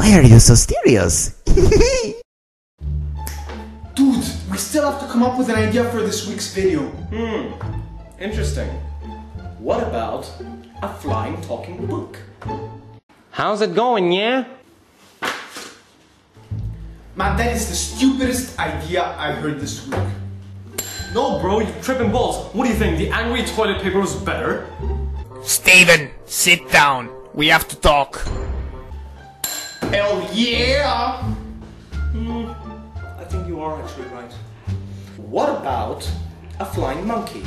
Why are you so serious? Dude, we still have to come up with an idea for this week's video. Hmm, interesting. What about a flying talking book? How's it going, yeah? Man, that is the stupidest idea I heard this week. No, bro, you tripping balls. What do you think? The angry toilet paper was better? Steven, sit down. We have to talk. Hell yeah! Hmm, I think you are actually right. What about a flying monkey?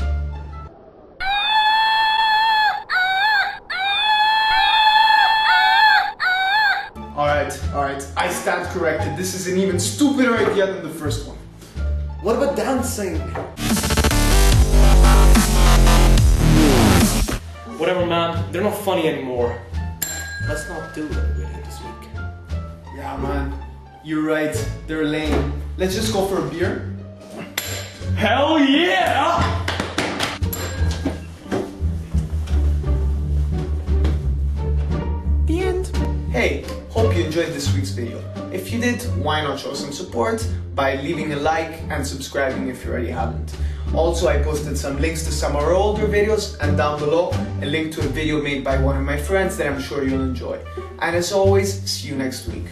Alright, alright, I stand corrected. This is an even stupider idea than the first one. What about dancing? Whatever, man. They're not funny anymore. Let's not do it video this week. You're right. They're lame. Let's just go for a beer. Hell yeah! The end. Hey, hope you enjoyed this week's video. If you did, why not show some support by leaving a like and subscribing if you already haven't. Also, I posted some links to some of our older videos and down below a link to a video made by one of my friends that I'm sure you'll enjoy. And as always, see you next week.